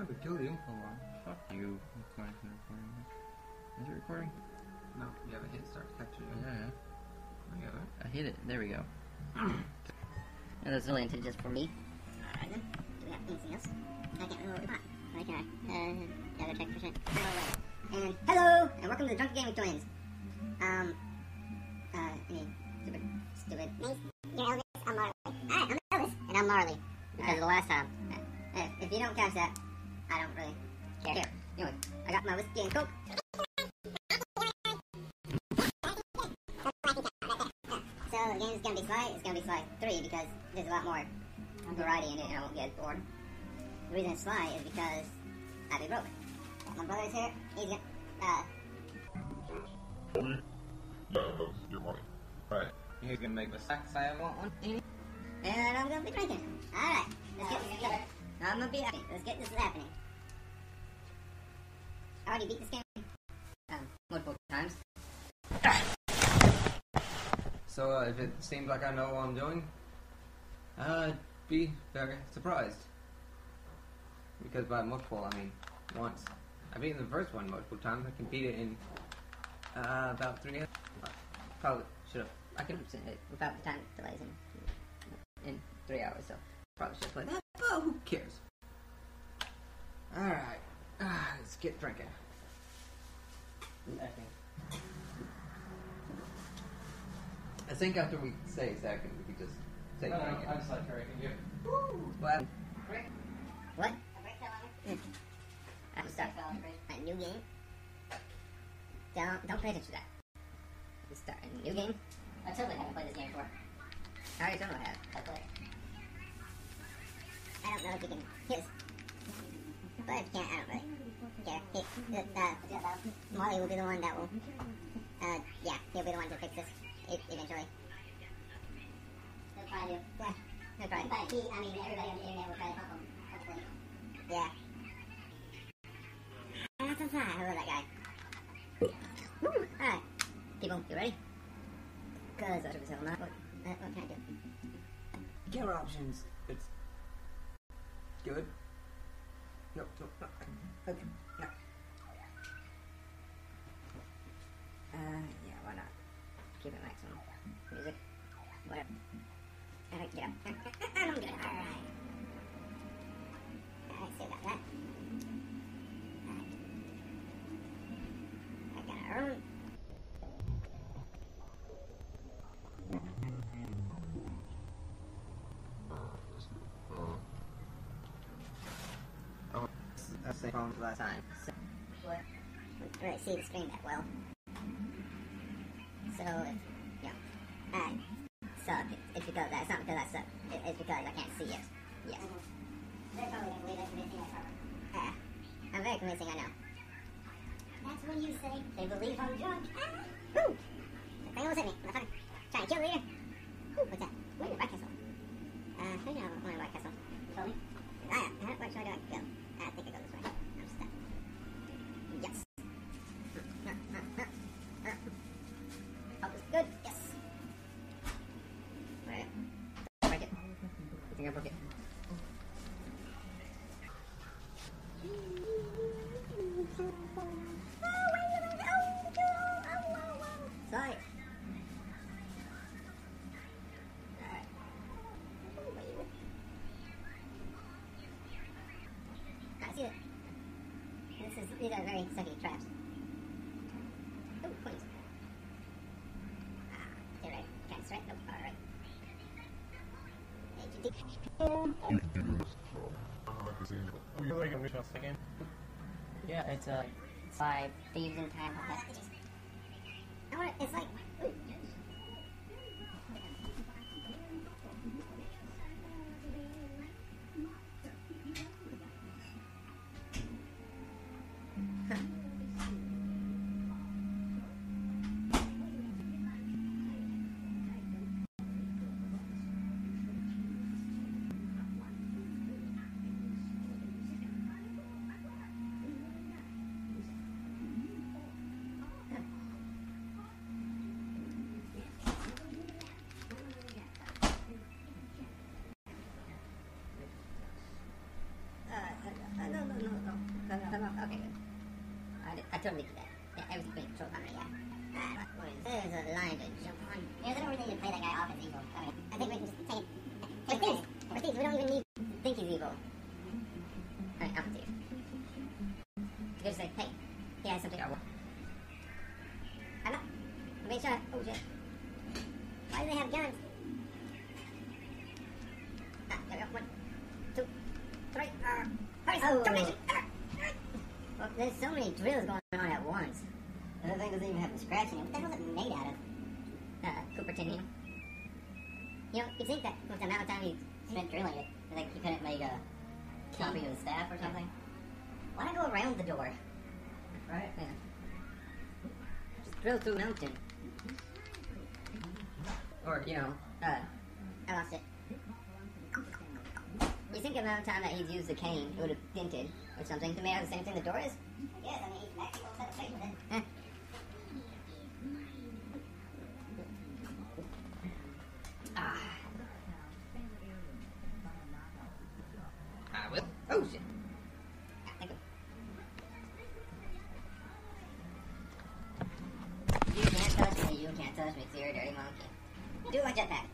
I could kill you. Hold on. Fuck you. It's not even recording. Is it recording? No, you haven't hit start to capture yet. Yeah. I got it. I hit it. There we go. And that's only intended just for me. Alright then. Do we have anything else? I can't remember what we bought. Okay. Uh, yeah, go check for shit. And hello! And welcome to the Drunken Gaming Twins. Um, uh, I mean, stupid, stupid. Nice. You're Elvis, I'm Marley. Alright, I'm Elvis. And I'm Marley. Because of the last time. Uh, if, if you don't catch that, I don't really care. Anyway, I got my whiskey and coke. So the game's gonna be Sly. It's gonna be Sly 3 because there's a lot more variety in it and I won't get bored. The reason it's Sly is because I be broke. My brother's here. He's gonna, uh, Money? Yeah, your money. Right. He's gonna make the sax I want one. and I'm gonna be drinking. Alright, I'm gonna be happy. Let's get this is happening. I already beat this game. Um, multiple times. So uh, if it seems like I know what I'm doing, uh, be very surprised. Because by multiple, I mean once. I've beaten the first one multiple times. I can beat it in uh, about three. Probably should have. I can without the time delays in, in three hours, so Probably should have played that. But who cares? All right. Ah, let's get drinking. I think after we say second, we could just say drinking. just like correcting you. Well, What? I have to start a new game. Don't don't pay attention to that. Let's start a new game. I totally haven't played this game before. I already don't know how. I play. I don't know if you can hit. But if you can't, I don't really care. He, uh, Marley will be the one that will. Uh, yeah, he'll be the one to fix this eventually. He'll probably do. Yeah, he'll probably. But he, I mean, everybody on the internet will try to help him. Hopefully. Yeah. That's a fly. I love that guy. Woo! Alright. People, you ready? Cause I took a second. What, what can I do? camera options. Good. No, no, no. That's the same problem last time. So, what? We can't see the screen that well. So, if, yeah. Alright. So, it- it's because, that's not because I suck. It, it's because I can't see it. Yes. They're probably going to believe everything I cover. Uh, I'm very convincing, I know. That's when you say they believe I'm drunk. Ah! Woo! The thing almost hit me, motherfucker. Trying to kill me here. Woo, what's that? Where's the White Castle? Uh, I think I want the White Castle. You told me? Ah, yeah. Where should I go? I think I go I see it. This is these are very sucky traps. Oh, coins. Ah, they're right. Can't. Nope. All right. Hey, You can do this. So, I'm not saying it. Oh, you're like a wish house again. Yeah, it's uh, five thieves in time. I want It's like. Ooh. Totally do that. Yeah, everything's being controlled by me, yeah. Uh, what is There's a line to jump on. Yeah, they don't really need to play that guy off as evil. I mean, I think we can just take. But things, but things, we don't even need to think he's evil. Alright, Thief. You just say, hey, he has something I want. I'm not. I'm being shot. Oh shit. Why do they have guns? Ah, there we go. One, two, three. Uh, hurry, Oh. termination. Ah, ah. Well, there's so many drills going on at once. And the thing doesn't even have a scratch in it. What the hell is it made out of? Uh, Cupertinium. You know, you think that with the amount of time he Spent drilling it. You he couldn't make a copy of the staff or something? Why not go around the door? Right? yeah. just drill through a mountain. Or, you know, uh, I lost it. You think the amount of time that he's used the cane, it would have dented or something to make out the same thing the door is? Yes, I mean, he's actually gonna set a you're a dirty monkey. Do my jetpack.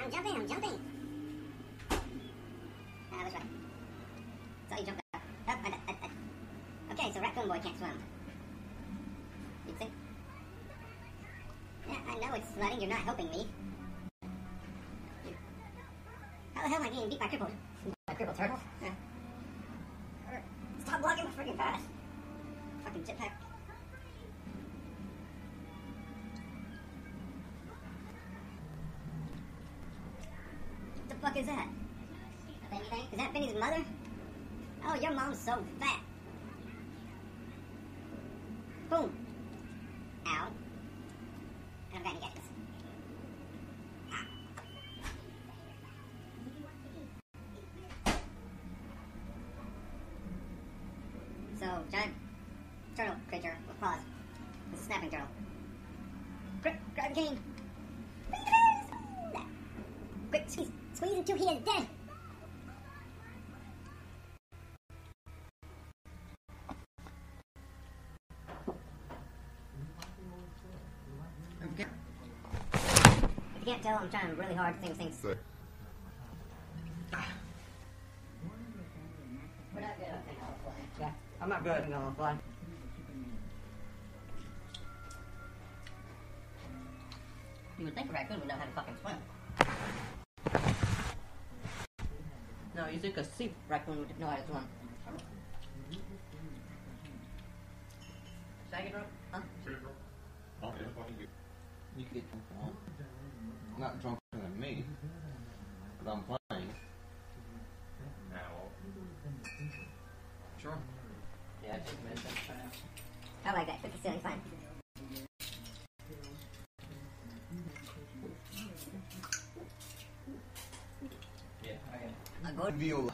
I'm jumping, I'm jumping. Ah, which way? So you jumped up. Up, I, I, I. Okay, so Raccoon Boy can't swim. You think? Yeah, I know it's flooding. You're not helping me. How the hell am I getting beat by crippled? My crippled turtle? Yeah. Stop blocking my freaking path. Fucking jetpack. Is that? Baby? Is that Benny's mother? Oh, your mom's so fat. Boom. Ow. I don't got any gadgets. Ah. So, giant turtle creature with paws. It's a snapping turtle. Quick, grab the cane. Quick, squeeze, squeeze until he is dead. Okay. If you can't tell, I'm trying really hard to think of things. Say, We're not good at thinking on the fly. Yeah, I'm not good at on the fly. You would think a raccoon would know how to fucking swim. No, you think a sea raccoon would know how to swim. Second rope? Huh? oh, yeah, fucking good. You get drunk on. Not drunker than me. but I'm playing. Now. Sure. Yeah, I just a minute. That's fine. I like that. 50 ceiling, fine. Viola.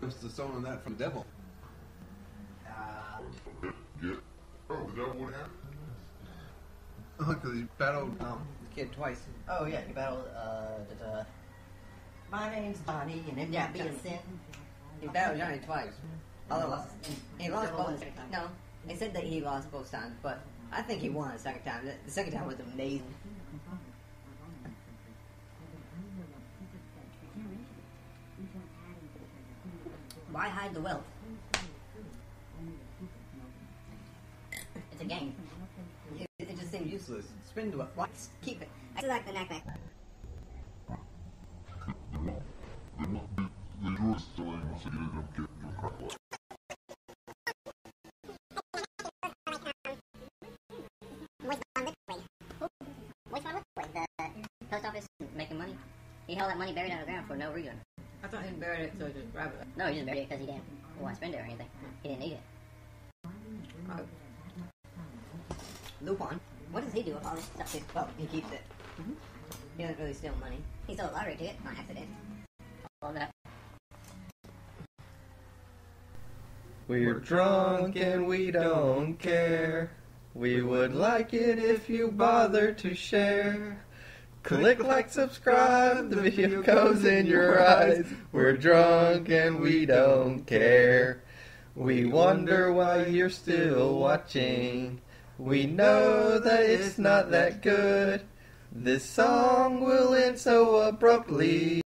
What's the song on that from the devil? Uh, Yeah. Oh, is that what happened? Oh, because he battled. Um, the kid twice. Oh, yeah, he battled, uh, da, da. My name's Bonnie, and it Yeah, be a sin. He battled Johnny twice. Although lost. he lost both. the. No, they said that he lost both times, but I think he won the second time. The- The second time was amazing. Why hide the wealth? It's a game. It, it just seems useless. Spin the why keep it. I still like the knack knack. They must be, the yours so you don't get your crap like. Which one this way? Which one this way? The post office making money? He held that money buried underground for no reason. I thought he buried it so he just grab it. No, he just buried it because he didn't want to spend it or anything. He didn't need it. Oh. Lupin. What does he do with all this stuff? He, well, he keeps it. Mm-hmm. He doesn't really steal money. He stole a lottery ticket on accident. All that. We're drunk and we don't care. We would like it if you bother to share. Click like, subscribe, the video goes in your eyes. We're drunk and we don't care. We wonder why you're still watching. We know that it's not that good. This song will end so abruptly.